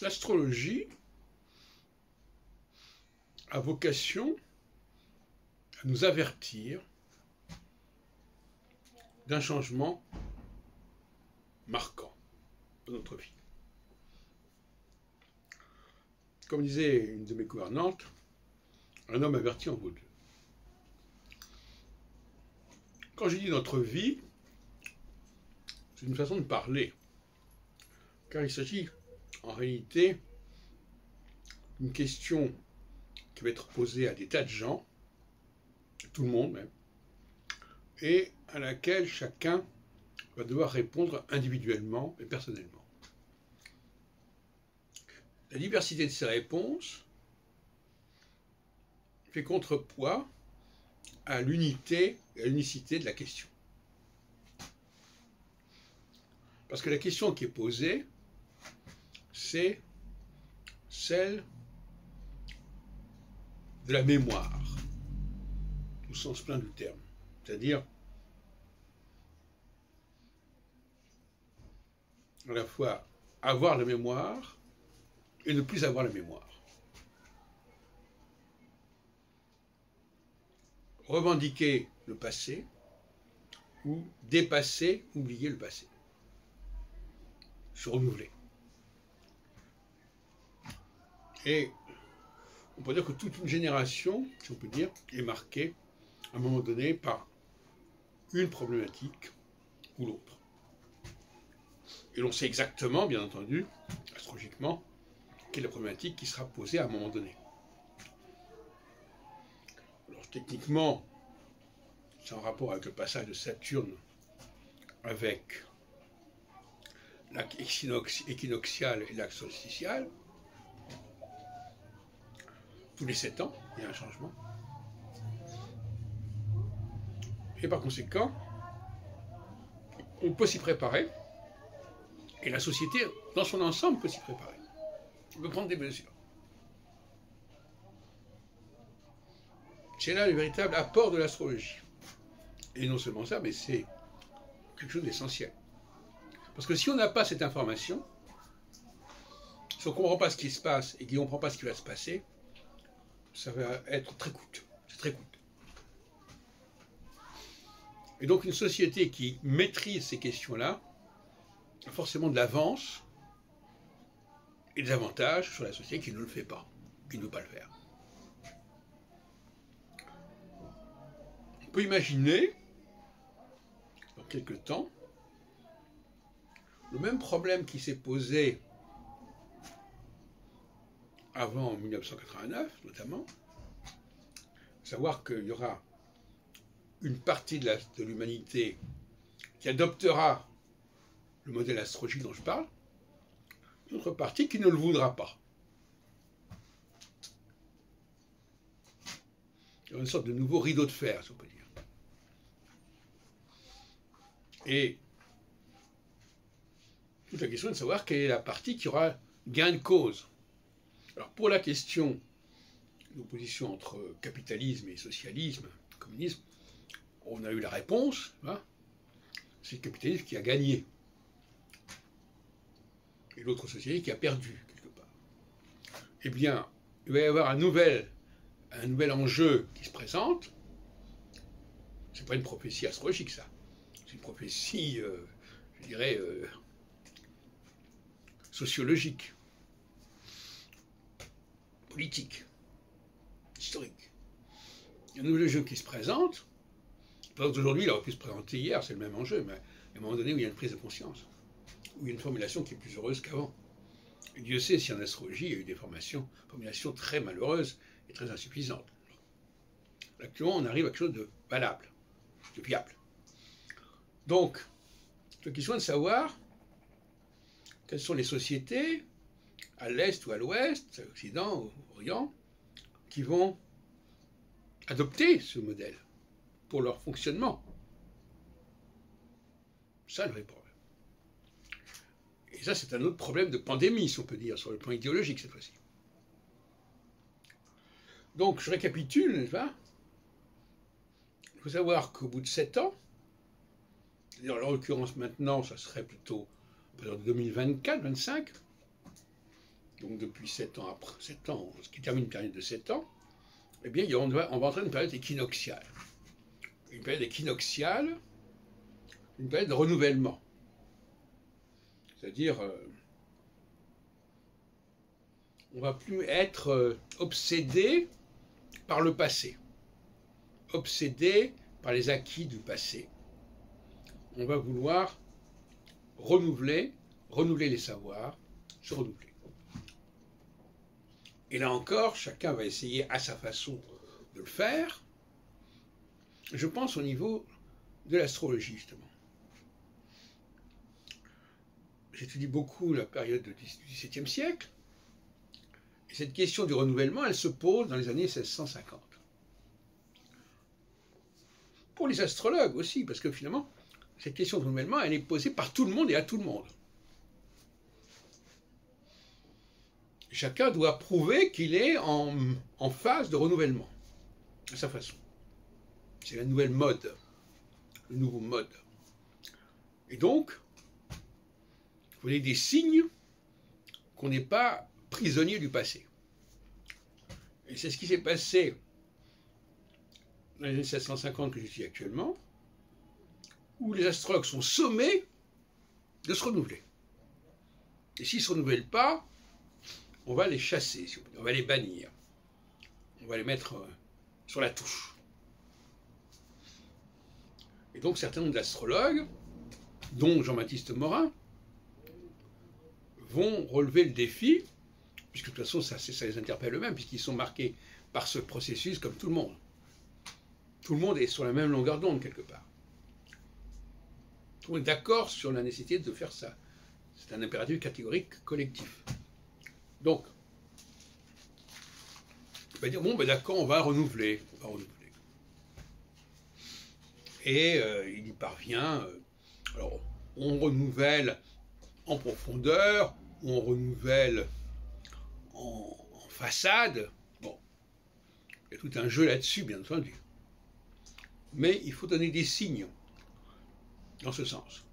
l'astrologie a vocation à nous avertir d'un changement marquant dans notre vie. Comme disait une de mes gouvernantes, un homme averti en vaut deux. Quand je dis notre vie, c'est une façon de parler, car il s'agit en réalité d'une question qui va être posée à des tas de gens, tout le monde même, et à laquelle chacun va devoir répondre individuellement et personnellement. La diversité de ces réponses fait contrepoids à l'unité et à l'unicité de la question. Parce que la question qui est posée, c'est celle de la mémoire, au sens plein du terme. C'est-à-dire à la fois avoir la mémoire et ne plus avoir la mémoire. Revendiquer le passé ou dépasser, oublier le passé. Se renouveler. Et on peut dire que toute une génération, si on peut dire, est marquée à un moment donné par une problématique ou l'autre. Et l'on sait exactement, bien entendu, astrologiquement, quelle est la problématique qui sera posée à un moment donné. Alors techniquement, c'est en rapport avec le passage de Saturne avec l'axe équinoxial et l'axe solsticial. Tous les sept ans, il y a un changement. Et par conséquent, on peut s'y préparer et la société, dans son ensemble, peut s'y préparer. On peut prendre des mesures. C'est là le véritable apport de l'astrologie. Et non seulement ça, mais c'est quelque chose d'essentiel. Parce que si on n'a pas cette information, si on ne comprend pas ce qui se passe et qu'on ne comprend pas ce qui va se passer, ça va être très coûteux. C'est très coûteux. Et donc une société qui maîtrise ces questions-là forcément de l'avance et des avantages sur la société qui ne le fait pas, qui ne veut pas le faire. On peut imaginer, dans quelques temps, le même problème qui s'est posé avant 1989 notamment, savoir qu'il y aura une partie de l'humanité qui adoptera le modèle astrologique dont je parle, une autre partie qui ne le voudra pas. Il y aura une sorte de nouveau rideau de fer, si on peut dire. Et toute la question est de savoir quelle est la partie qui aura gain de cause. Alors pour la question l'opposition entre capitalisme et socialisme, communisme, on a eu la réponse, hein. c'est le capitalisme qui a gagné et l'autre société qui a perdu quelque part. Eh bien, il va y avoir un nouvel, un nouvel enjeu qui se présente. C'est pas une prophétie astrologique, ça. C'est une prophétie, euh, je dirais, euh, sociologique, politique, historique. Il y a un nouvel enjeu qui se présente. Aujourd'hui, il aurait pu se présenter hier, c'est le même enjeu, mais à un moment donné où il y a une prise de conscience ou une formulation qui est plus heureuse qu'avant. Dieu sait si en astrologie, il y a eu des formations, formulations très malheureuses et très insuffisantes. Actuellement, on arrive à quelque chose de valable, de viable. Donc, la question est de savoir quelles sont les sociétés, à l'Est ou à l'Ouest, à l'Occident ou à l'Orient, qui vont adopter ce modèle pour leur fonctionnement. Ça, le vrai problème. Et ça, c'est un autre problème de pandémie, si on peut dire, sur le plan idéologique cette fois-ci. Donc, je récapitule, n'est-ce pas? Il faut savoir qu'au bout de sept ans, c'est-à-dire en l'occurrence maintenant, ça serait plutôt 2024-25, donc depuis 7 ans après, 7 ans, ce qui termine une période de 7 ans, eh bien, on va, on va entrer dans une période équinoxiale. Une période équinoxiale, une période de renouvellement. C'est-à-dire, euh, on va plus être euh, obsédé par le passé, obsédé par les acquis du passé. On va vouloir renouveler, renouveler les savoirs, se renouveler. Et là encore, chacun va essayer à sa façon de le faire. Je pense au niveau de l'astrologie, justement. J'étudie beaucoup la période du XVIIe siècle. Et cette question du renouvellement, elle se pose dans les années 1650. Pour les astrologues aussi, parce que finalement, cette question de renouvellement, elle est posée par tout le monde et à tout le monde. Chacun doit prouver qu'il est en, phase de renouvellement, à sa façon. C'est la nouvelle mode, le nouveau mode. Et donc, il faut des signes qu'on n'est pas prisonnier du passé. Et c'est ce qui s'est passé dans les années 750 que je suis actuellement, où les astrologues sont sommés de se renouveler. Et s'ils ne se renouvellent pas, on va les chasser, on va les bannir. On va les mettre euh, sur la touche. Et donc certains d'astrologues, dont Jean-Baptiste Morin, vont relever le défi, puisque de toute façon ça, ça les interpelle eux-mêmes, puisqu'ils sont marqués par ce processus comme tout le monde. Tout le monde est sur la même longueur d'onde quelque part. Tout le monde est d'accord sur la nécessité de faire ça. C'est un impératif catégorique collectif. Donc, il va dire, bon, ben d'accord, on va renouveler. On va renouveler. Et euh, il y parvient. Euh, alors, on renouvelle en profondeur, on renouvelle en, en façade. Bon, il y a tout un jeu là-dessus, bien entendu. Mais il faut donner des signes dans ce sens.